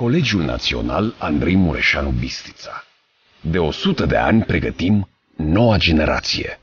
Colegiul Național Andrei Mureșanu Bistrița. De 100 de ani pregătim noua generație.